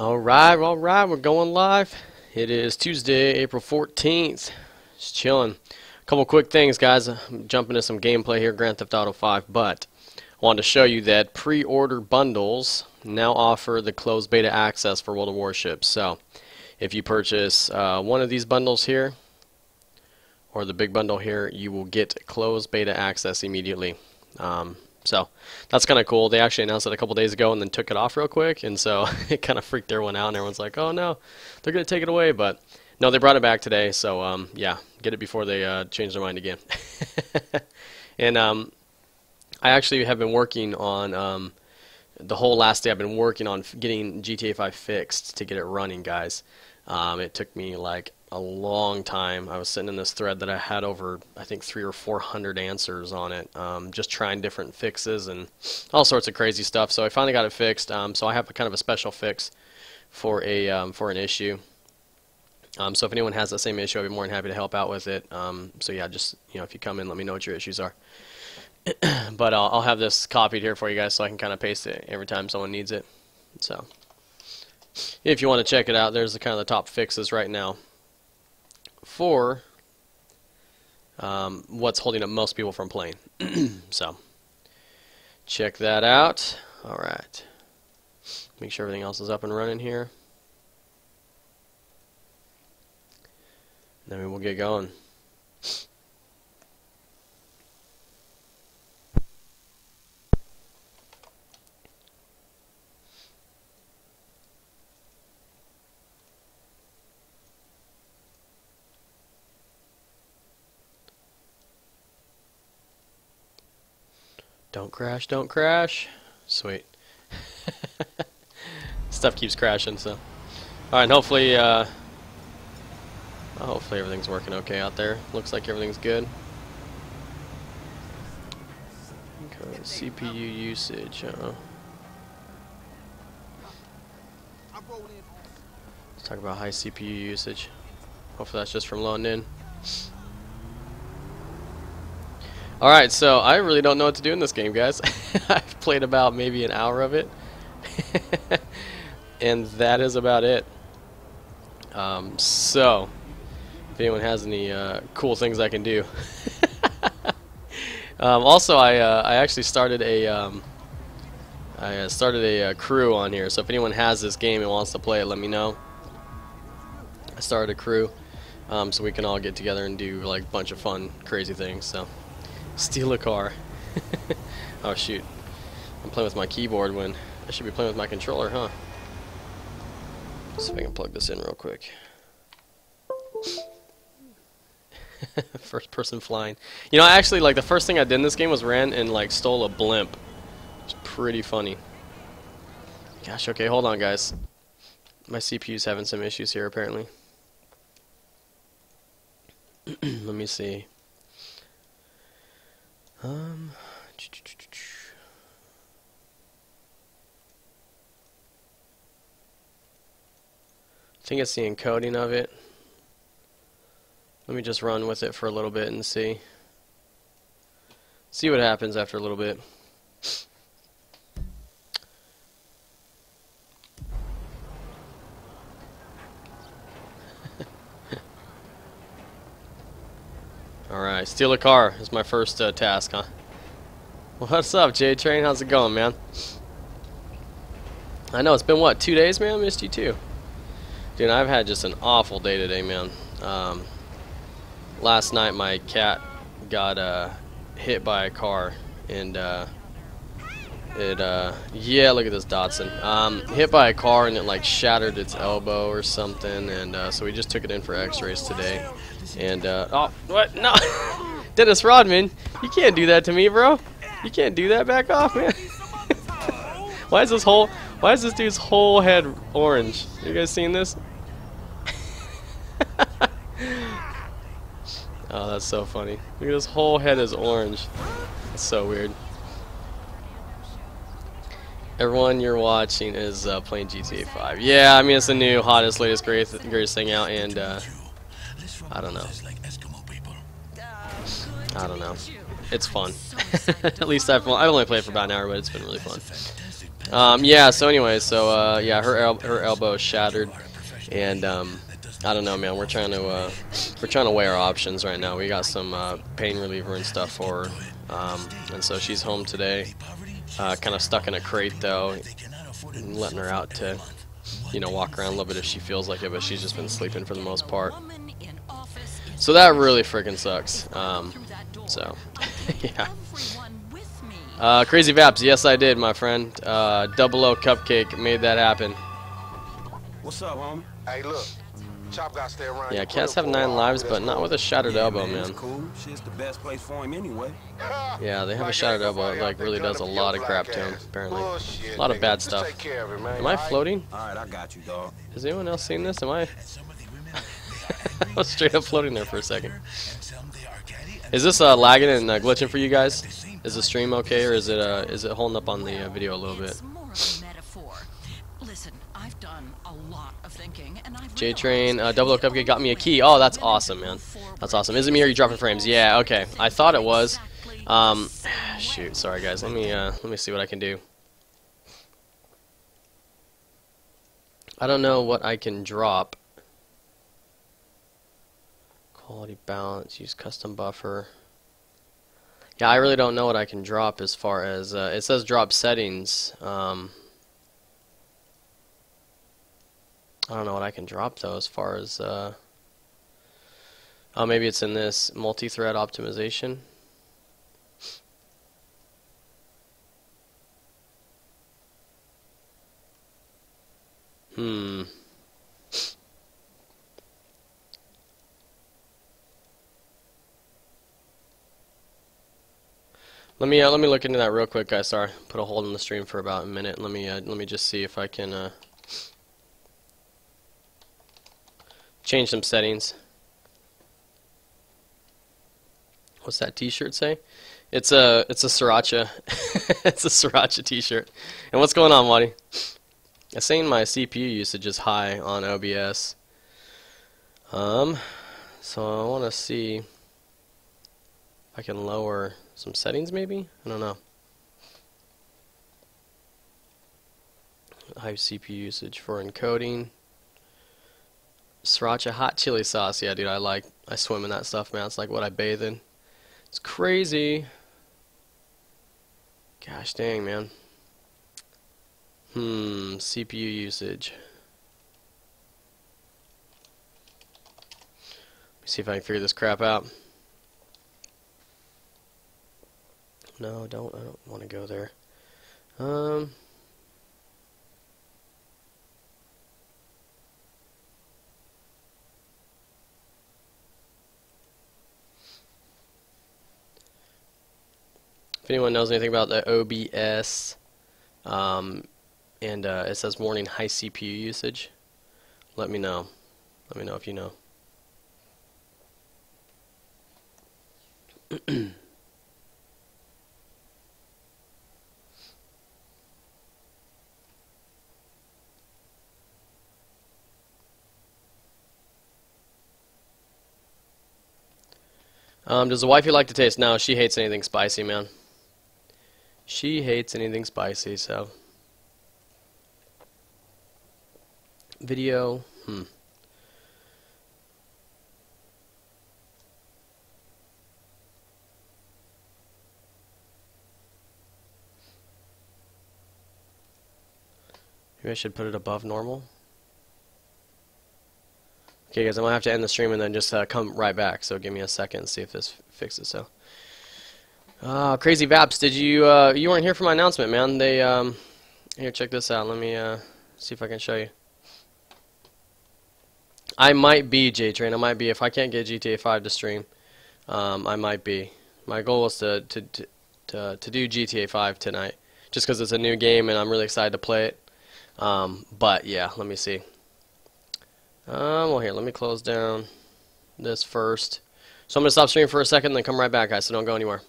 Alright, alright, we're going live. It is Tuesday, April 14th. Just chilling. A couple quick things, guys. I'm jumping into some gameplay here, Grand Theft Auto 5, but I wanted to show you that pre-order bundles now offer the closed beta access for World of Warships. So, if you purchase uh, one of these bundles here, or the big bundle here, you will get closed beta access immediately. Um, so that's kind of cool. They actually announced it a couple days ago and then took it off real quick, and so it kind of freaked everyone out. And everyone's like, "Oh no, they're gonna take it away!" But no, they brought it back today. So um, yeah, get it before they uh, change their mind again. and um, I actually have been working on um, the whole last day. I've been working on getting GTA 5 fixed to get it running, guys. Um, it took me like a long time. I was sitting in this thread that I had over, I think, three or four hundred answers on it, um, just trying different fixes and all sorts of crazy stuff. So I finally got it fixed. Um, so I have a kind of a special fix for a um, for an issue. Um, so if anyone has the same issue, I'd be more than happy to help out with it. Um, so yeah, just you know, if you come in, let me know what your issues are. but I'll, I'll have this copied here for you guys, so I can kind of paste it every time someone needs it. So if you want to check it out, there's the kind of the top fixes right now for um, what's holding up most people from playing. so check that out. All right. Make sure everything else is up and running here. Then we'll get going. Don't crash, don't crash. Sweet. Stuff keeps crashing, so. Alright, hopefully, uh, hopefully everything's working okay out there. Looks like everything's good. Okay, CPU usage, uh Let's talk about high CPU usage. Hopefully that's just from loading in. Alright, so I really don't know what to do in this game, guys. I've played about maybe an hour of it. and that is about it. Um, so, if anyone has any uh, cool things I can do. um, also, I, uh, I actually started a... Um, I uh, started a uh, crew on here, so if anyone has this game and wants to play it, let me know. I started a crew, um, so we can all get together and do like a bunch of fun, crazy things. So. Steal a car. oh shoot. I'm playing with my keyboard when I should be playing with my controller, huh? Let's see if I can plug this in real quick. first person flying. You know, actually, like, the first thing I did in this game was ran and, like, stole a blimp. It's pretty funny. Gosh, okay, hold on, guys. My CPU's having some issues here, apparently. Let me see. Um, I think it's the encoding of it. Let me just run with it for a little bit and see. See what happens after a little bit. Alright, steal a car is my first uh, task, huh? What's up, J-Train? How's it going, man? I know, it's been, what, two days, man? I missed you, too. Dude, I've had just an awful day today, man. Um, last night, my cat got uh, hit by a car, and uh, it, uh, yeah, look at this Datsun. Um, hit by a car, and it, like, shattered its elbow or something, and uh, so we just took it in for x-rays today. And, uh, oh, what? No! Dennis Rodman, you can't do that to me, bro. You can't do that. Back off, man. why is this whole, why is this dude's whole head orange? You guys seen this? oh, that's so funny. Look at his whole head is orange. That's so weird. Everyone you're watching is uh, playing GTA 5. Yeah, I mean it's the new hottest, latest, greatest, greatest thing out, and uh, I don't know. I don't know. It's fun. At least I've I've only played for about an hour, but it's been really fun. Um, yeah. So anyway, so uh, yeah, her el her elbow is shattered, and um, I don't know, man. We're trying to uh, we're trying to weigh our options right now. We got some uh, pain reliever and stuff for her, um, and so she's home today, uh, kind of stuck in a crate though, letting her out to, you know, walk around a little bit if she feels like it, but she's just been sleeping for the most part. So that really freaking sucks. Um, so, yeah. Uh, Crazy Vaps, yes I did, my friend. Uh, Double O Cupcake made that happen. What's up, homie? Hey, look. Chop got stay around. Yeah, Cats have nine lives, but not with a shattered elbow, man. Cool. Shit's the best place for him anyway. Yeah, they have a shattered elbow. It like really does a lot of crap black to him, apparently. Bullshit, A lot of bad stuff. of it, man. Am I alright? floating? All right, I got you, dog. Has anyone else seen this? Am I? I was straight up floating there for a second. Is this uh, lagging and uh, glitching for you guys? Is the stream okay, or is it uh, is it holding up on the uh, video a little bit? Listen, I've done a lot of thinking, and I've J Train, uh, Double O Cupcake got me a key. Oh, that's awesome, man. That's awesome. Is it me or are you dropping frames? Yeah, okay. I thought it was. Um, shoot, sorry guys. Let me uh, let me see what I can do. I don't know what I can drop. Quality balance, use custom buffer. Yeah, I really don't know what I can drop as far as uh, it says drop settings. Um, I don't know what I can drop though as far as uh, oh maybe it's in this multi-thread optimization. Hmm. Let me uh, let me look into that real quick, guys. Sorry, put a hold on the stream for about a minute. Let me uh, let me just see if I can uh, change some settings. What's that T-shirt say? It's a it's a sriracha. it's a sriracha T-shirt. And what's going on, Waddy? I'm saying my CPU usage is high on OBS. Um, so I want to see if I can lower some settings, maybe. I don't know. High CPU usage for encoding. Sriracha hot chili sauce. Yeah, dude, I like. I swim in that stuff, man. It's like what I bathe in. It's crazy. Gosh dang, man. Hmm, CPU usage. Let me see if I can figure this crap out. No, don't. I don't want to go there. Um. If anyone knows anything about the OBS, um, and uh, it says warning high CPU usage, let me know. Let me know if you know. Um, does the wifey like to taste? No, she hates anything spicy, man. She hates anything spicy, so. Video, hmm. Maybe I should put it above normal. Okay, guys, I'm gonna have to end the stream and then just uh, come right back. So give me a second and see if this fixes. So, uh, crazy Vaps, did you uh, you weren't here for my announcement, man? They um, here, check this out. Let me uh, see if I can show you. I might be J Train. I might be if I can't get GTA 5 to stream. Um, I might be. My goal was to to to to, to do GTA 5 tonight, just because it's a new game and I'm really excited to play it. Um, but yeah, let me see. Um, well, here, let me close down this first. So I'm going to stop streaming for a second and then come right back, guys, so don't go anywhere.